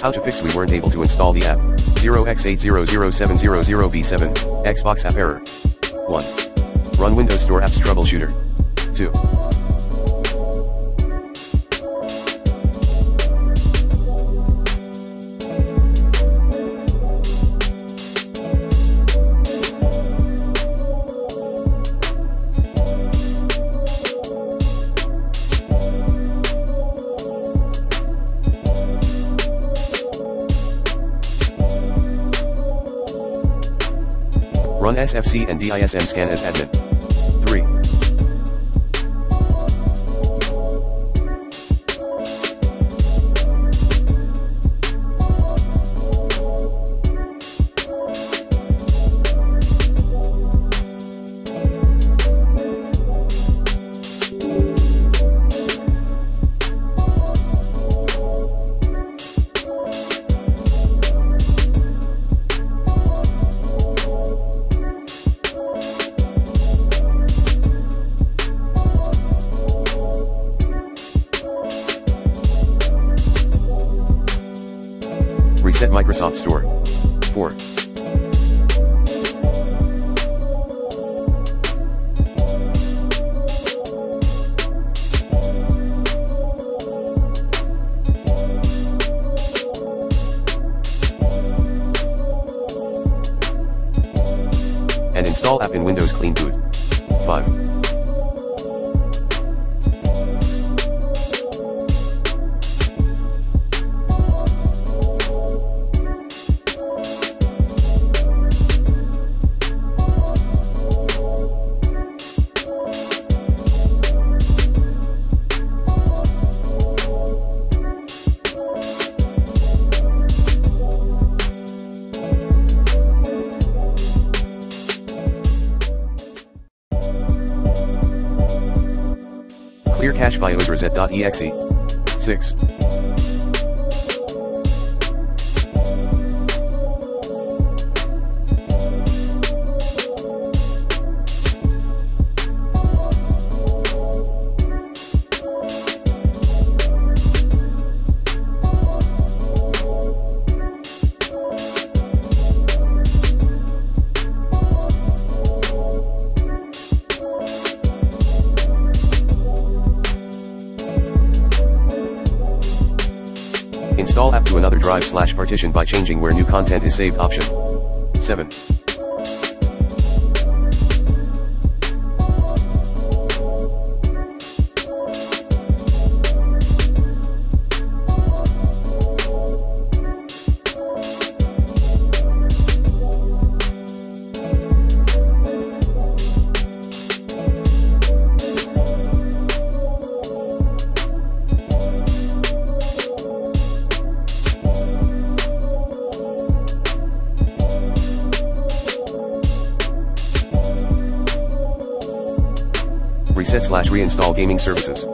How to fix we weren't able to install the app. 0x800700B7, Xbox app error. 1. Run Windows Store apps troubleshooter. 2. Run SFC and DISM scan as admin. Reset Microsoft Store. 4. And install app in Windows Clean Boot. 5. Clear cache bios reset.exe. 6. Install app to another drive slash partition by changing where new content is saved option. 7. Reset slash reinstall gaming services.